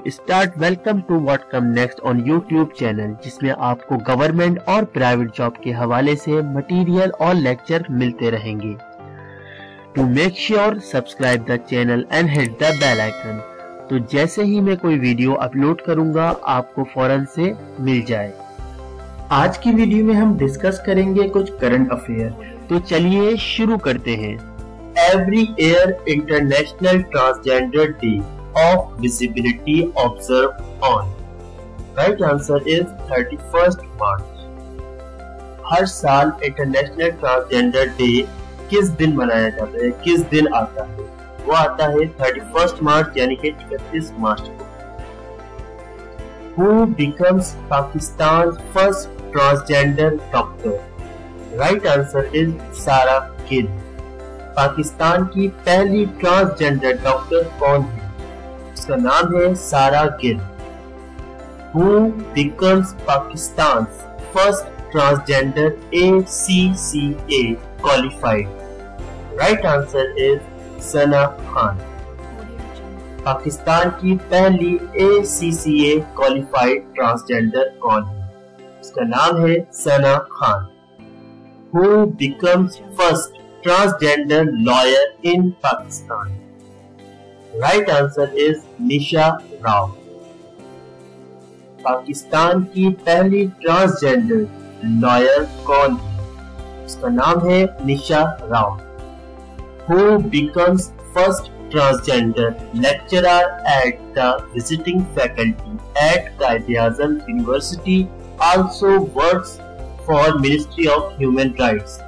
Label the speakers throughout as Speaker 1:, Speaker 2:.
Speaker 1: तो start welcome to what come next on YouTube channel जिसमें आपको गवर्नमेंट और प्राइवेट जॉब के हवाले से मटेरियल और लेक्चर मिलते रहेंगे। To make sure subscribe the channel and hit the bell icon तो जैसे ही मैं कोई वीडियो अपलोड करूँगा, आपको फ़ौरन से मिल जाए। आज की वीडियो में हम डिस्कस करेंगे कुछ करंट अफेयर तो चलिए शुरू करते हैं। Every year international transgender day of visibility observed on? Right answer is 31st March. हर साल इंटरनेशनल ट्रांसजेंडर डे किस दिन मनाया जाता है किस दिन आता है वो आता है 31st मार्च यानी कि 31 मार्च को Who becomes Pakistan's first transgender doctor? Right answer is Sarah Gill. Pakistan की पहली ट्रांसजेंडर डॉक्टर कौन है उसका नाम है Sara Gill who becomes Pakistan first transgender A C C A qualified right answer is Sana Khan Pakistan की पहली ए C C A qualified transgender कौन? है उसका नाम है Sana Khan who becomes first transgender lawyer in Pakistan right answer is Nisha Rao Pakistan की पहली transgender lawyer कौन है? उसका नाम है Nisha Rao. Who becomes first transgender lecturer at the visiting faculty at Quaid-e Azam university also works for ministry of human rights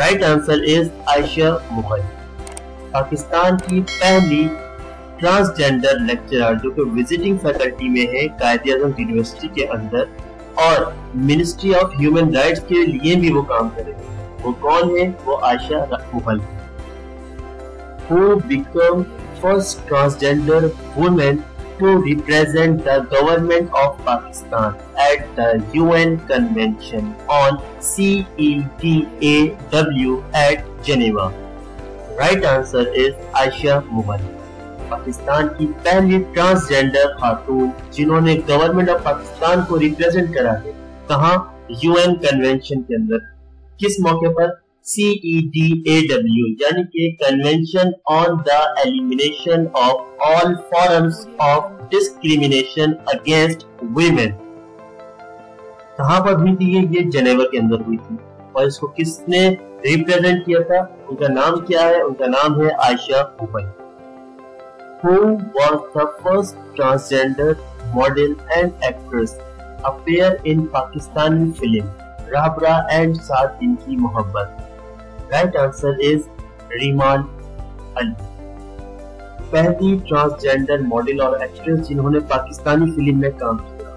Speaker 1: right answer is Ayesha Mughal Pakistan की पहली transgender lecturer जो कि visiting faculty में है, कायदे Azam university के अंदर, और मिनिस्ट्री ऑफ़ ह्यूमन राइट्स के लिए भी वो काम कर रहे हैं। वो कौन है? वो आयशा रखल who become first transgender women to represent the government of Pakistan at the UN convention on C E T A W at Geneva right answer is Ayesha Mughal Pakistan की पहली ट्रांसजेंडर खातून जिन्होंने गवर्नमेंट ऑफ़ पाकिस्तान को represent करा है, कहा? UN convention के अंदर। किस मौके पर? CEDAW यानी कि convention on the elimination of all forms of discrimination against women कहाँ पर हुई थी ये? जेनेवा के अंदर हुई थी। और इसको किसने रिप्रेजेंट किया था? उनका नाम क्या है? उनका नाम है आयशा हुबई who was the first transgender model and actress appear in Pakistani film Rabra and सात दिन की मोहब्बत right answer is Reeman Ali पहली ट्रांसजेंडर मॉडल और एक्ट्रेस जिन्होंने पाकिस्तानी फ़िल्म में काम किया।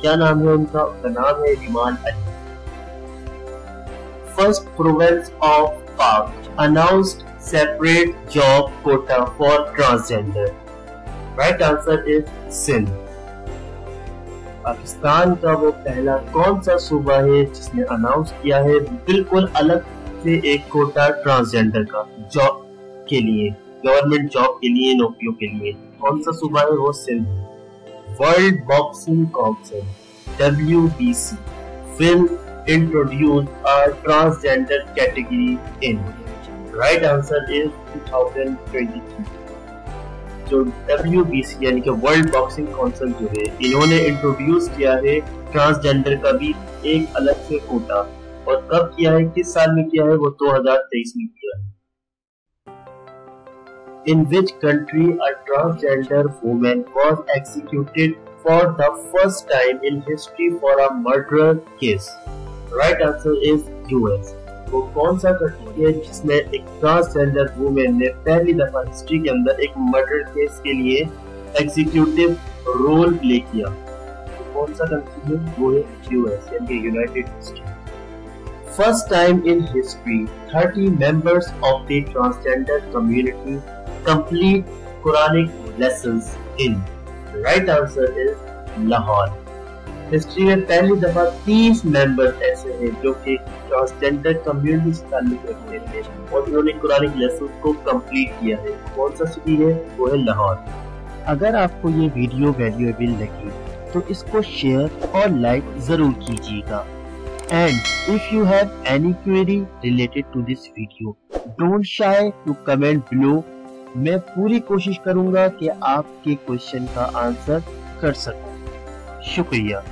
Speaker 1: क्या नाम है उनका? उनका नाम है Riman Ali first province of Pak announced separate job quota for transgender. Right answer is Sindh. Pakistan का वो पहला कौन सा सूबा है जिसने अनाउंस किया है बिल्कुल अलग से एक कोटा ट्रांसजेंडर का जॉब के लिए गवर्नमेंट जॉब के लिए, नौकरियों के लिए कौन सा सूबा है वो Sindh world boxing council W B C film introduced a transgender category in? Right answer is 2023. जो WBC यानी कि वर्ल्ड बॉक्सिंग काउंसिल जो है इन्होंने इंट्रोड्यूस किया है ट्रांसजेंडर का भी एक अलग से कोटा और कब किया है किस साल में किया है वो 2023 में किया है in which country a transgender woman was executed for the first time in history for a murder case. Right answer is US वो कौन सा कंट्री है जिसमें एक ट्रांसजेंडर वुमेन ने पहली दफ़ा हिस्ट्री के अंदर एक मर्डर केस के लिए एग्जीक्यूटिव रोल प्ले किया? तो कौन सा कंट्री है? वो है यूएस यानी united state first time in history 30 members of the transgender community complete Quranic lessons in. Right answer is Lahore. History में पहली दफ़ा 30 मेंबर ऐसे हैं जो कि ट्रांसजेंडर कम्युनिटी से ताल्लुक रखते थे और उन्होंने कुरानिक लेसन को कंप्लीट किया है। कौन सा सिटी है? वो है लाहौर। अगर आपको ये वीडियो वैल्यूएबल लगी तो इसको शेयर और लाइक ज़रूर कीजिएगा। And if you have any query related to this video don't shy to comment below मैं पूरी कोशिश करूँगा कि आपके क्वेश्चन का आंसर कर सकूँ। शुक्रिया।